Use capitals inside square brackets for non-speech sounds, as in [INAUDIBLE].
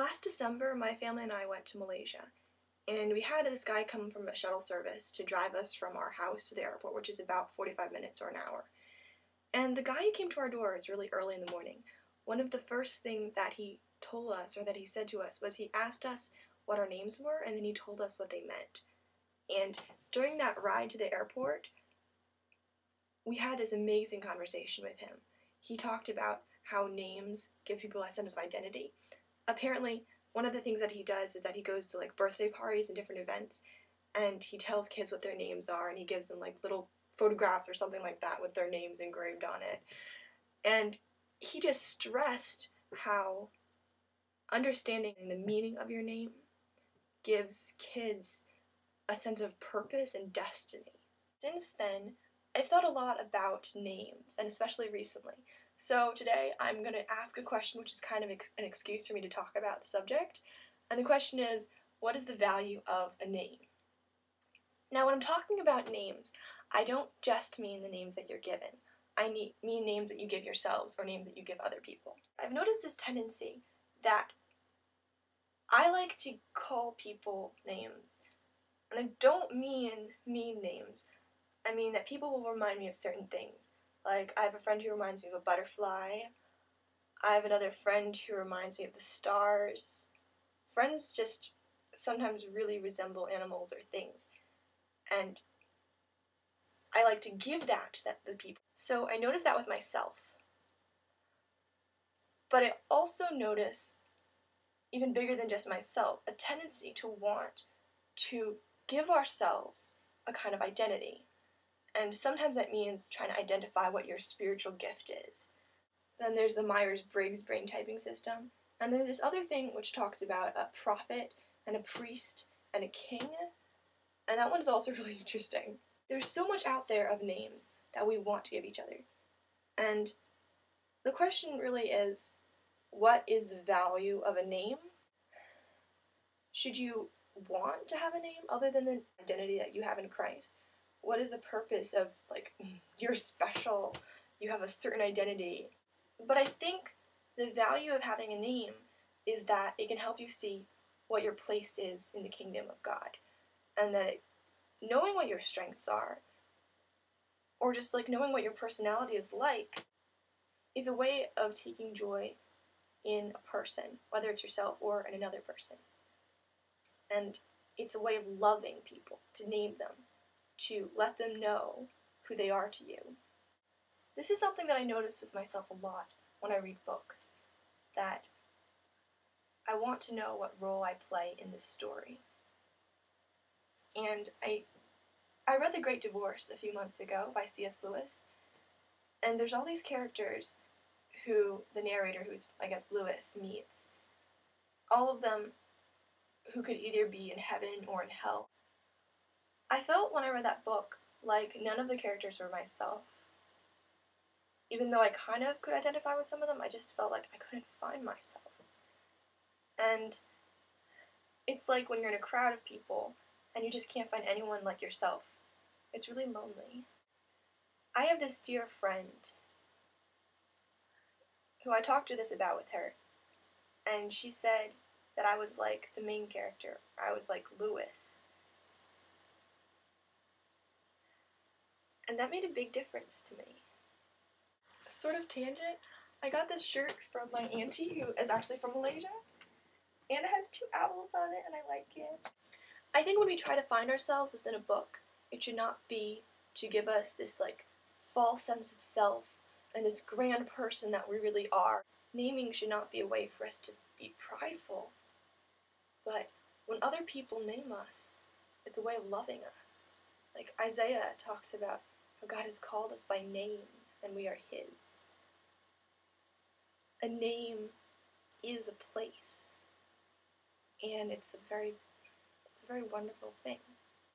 Last December, my family and I went to Malaysia, and we had this guy come from a shuttle service to drive us from our house to the airport, which is about 45 minutes or an hour. And the guy who came to our doors really early in the morning, one of the first things that he told us or that he said to us was he asked us what our names were and then he told us what they meant. And during that ride to the airport, we had this amazing conversation with him. He talked about how names give people a sense of identity. Apparently, one of the things that he does is that he goes to like birthday parties and different events and he tells kids what their names are and he gives them like little photographs or something like that with their names engraved on it. And he just stressed how understanding the meaning of your name gives kids a sense of purpose and destiny. Since then, I've thought a lot about names, and especially recently. So today I'm going to ask a question which is kind of ex- an excuse for me to talk about the subject. And the question is what is the value of a name? Now, when I'm talking about names, I don't just mean the names that you're given. I mean names that you give yourselves or names that you give other people. I've noticed this tendency that I like to call people names. And I don't mean mean names. I mean that people will remind me of certain things. Like, I have a friend who reminds me of a butterfly. I have another friend who reminds me of the stars. Friends just sometimes really resemble animals or things. And I like to give that to the people. So I notice that with myself. But I also notice, even bigger than just myself, a tendency to want to give ourselves a kind of identity. And sometimes that means trying to identify what your spiritual gift is. Then there's the Myers Briggs brain typing system. And there's this other thing which talks about a prophet and a priest and a king. And that one's also [LAUGHS] really interesting. There's so much out there of names that we want to give each other. And the question really is what is the value of a name? Should you want to have a name other than the identity that you have in Christ? What is the purpose of, like, [LAUGHS] you're special, you have a certain identity? But I think the value of having a name is that it can help you see what your place is in the kingdom of God. And that it knowing what your strengths are, or just like knowing what your personality is like, is a way of taking joy in a person, whether it's yourself or in another person. And it's a way of loving people, to name them, to let them know who they are to you. This is something that I notice with myself a lot when I read books, that I want to know what role I play in this story. And I I read The Great Divorce a few months ago by C.S. Lewis, and there's all these characters who the narrator, who's I guess Lewis, meets. All of them who could either be in heaven or in hell. I felt when I read that book like none of the characters were myself. Even though I kind of could identify with some of them, I just felt like I couldn't find myself. And it's like when you're in a crowd of people and you just can't find anyone like yourself. It's really lonely. I have this dear friend who I talked to this about with her, and she said that I was like the main character. I was like Lewis. And that made a big difference to me. Sort of tangent, I got this shirt from my auntie who is actually from Malaysia. And it has two owls on it, and I like it. I think when we try to find ourselves within a book, it should not be to give us this like false sense of self and this grand person that we really are. Naming should not be a way for us to be prideful. But when other people name us, it's a way of loving us. Like Isaiah talks about how God has called us by name and we are His. A name is a place, and it's a very, it's a very wonderful thing.